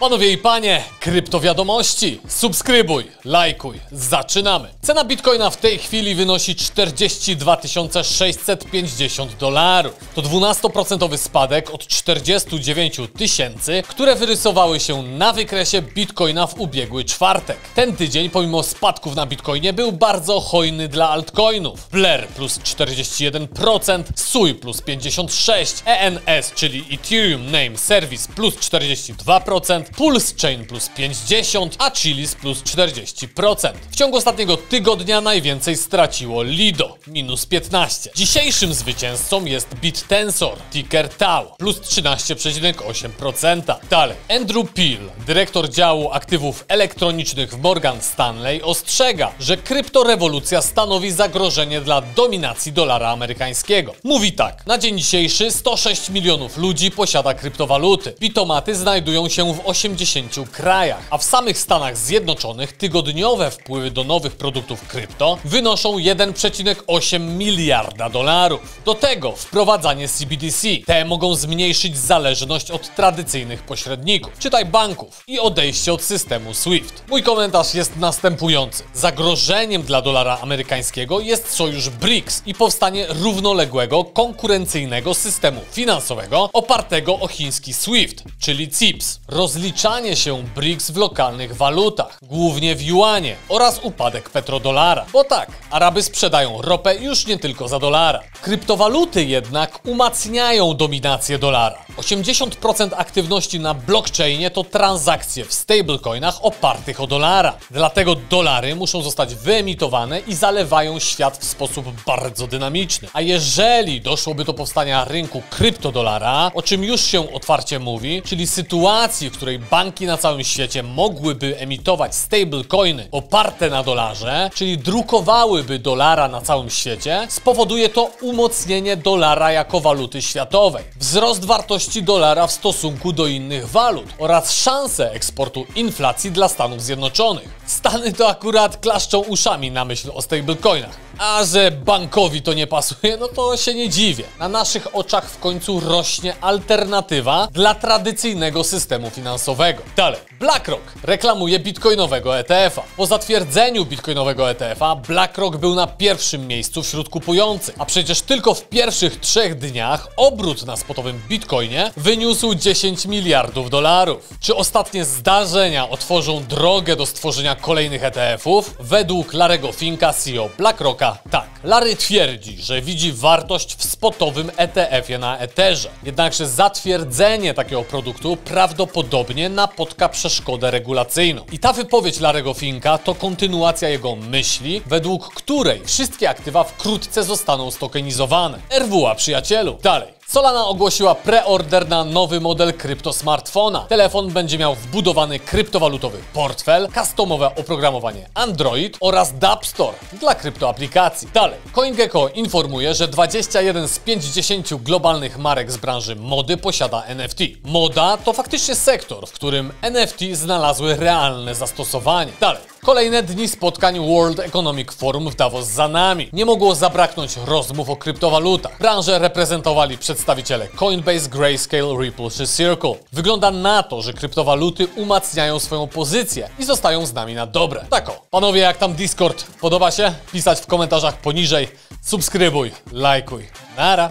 Panowie i panie, kryptowiadomości, subskrybuj, lajkuj, zaczynamy. Cena bitcoina w tej chwili wynosi 42 650 dolarów. To 12% spadek od 49 tysięcy, które wyrysowały się na wykresie bitcoina w ubiegły czwartek. Ten tydzień, pomimo spadków na bitcoinie, był bardzo hojny dla altcoinów. Blur plus 41%, SUI plus 56%, ENS, czyli Ethereum Name Service plus 42%, Pulse Chain plus 50%, a Chilis plus 40%. W ciągu ostatniego tygodnia najwięcej straciło Lido, minus 15%. Dzisiejszym zwycięzcą jest BitTensor, ticker TAU, plus 13,8%. Dalej, Andrew Peel, dyrektor działu aktywów elektronicznych w Morgan Stanley, ostrzega, że kryptorewolucja stanowi zagrożenie dla dominacji dolara amerykańskiego. Mówi tak, na dzień dzisiejszy 106 milionów ludzi posiada kryptowaluty. Bitomaty znajdują się w 80 krajach, a w samych Stanach Zjednoczonych tygodniowe wpływy do nowych produktów krypto wynoszą 1,8 miliarda dolarów. Do tego wprowadzanie CBDC. Te mogą zmniejszyć zależność od tradycyjnych pośredników, czytaj banków, i odejście od systemu SWIFT. Mój komentarz jest następujący. Zagrożeniem dla dolara amerykańskiego jest sojusz BRICS i powstanie równoległego, konkurencyjnego systemu finansowego opartego o chiński SWIFT, czyli CIPS. Rozliczanie się BRICS w lokalnych walutach, głównie w juanie oraz upadek petrodolara. Bo tak, Araby sprzedają ropę już nie tylko za dolara. Kryptowaluty jednak umacniają dominację dolara. 80% aktywności na blockchainie to transakcje w stablecoinach opartych o dolara. Dlatego dolary muszą zostać wyemitowane i zalewają świat w sposób bardzo dynamiczny. A jeżeli doszłoby do powstania rynku kryptodolara, o czym już się otwarcie mówi, czyli sytuacji, w której banki na całym świecie mogłyby emitować stablecoiny oparte na dolarze, czyli drukowałyby dolara na całym świecie, spowoduje to umocnienie dolara jako waluty światowej, wzrost wartości dolara w stosunku do innych walut oraz szanse eksportu inflacji dla Stanów Zjednoczonych. Stany to akurat klaszczą uszami na myśl o stablecoinach. A że bankowi to nie pasuje, no to się nie dziwię. Na naszych oczach w końcu rośnie alternatywa dla tradycyjnego systemu finansowego. Dalej, BlackRock reklamuje bitcoinowego ETF-a. Po zatwierdzeniu bitcoinowego ETF-a BlackRock był na pierwszym miejscu wśród kupujących, a przecież tylko w pierwszych trzech dniach obrót na spotowym bitcoinie wyniósł 10 miliardów dolarów. Czy ostatnie zdarzenia otworzą drogę do stworzenia kolejnych ETF-ów? Według Larego Finka, CEO BlackRocka, tak. Larry twierdzi, że widzi wartość w spotowym ETF-ie na Etherze. Jednakże zatwierdzenie takiego produktu prawdopodobnie napotka przeszkodę regulacyjną. I ta wypowiedź Larego Finka to kontynuacja jego myśli, według której wszystkie aktywa wkrótce zostaną stokenizowane. RWA przyjacielu. Dalej. Solana ogłosiła preorder na nowy model kryptosmartfona. Telefon będzie miał wbudowany kryptowalutowy portfel, customowe oprogramowanie Android oraz Dapp Store dla kryptoaplikacji. Dalej, CoinGecko informuje, że 21 z 50 globalnych marek z branży mody posiada NFT. Moda to faktycznie sektor, w którym NFT znalazły realne zastosowanie. Dalej, Kolejne dni spotkań World Economic Forum w Davos za nami. Nie mogło zabraknąć rozmów o kryptowalutach. Branżę reprezentowali przedstawiciele Coinbase, Grayscale, Ripple czy Circle. Wygląda na to, że kryptowaluty umacniają swoją pozycję i zostają z nami na dobre. Tak o. Panowie, jak tam Discord? Podoba się? Pisać w komentarzach poniżej. Subskrybuj, lajkuj. Nara.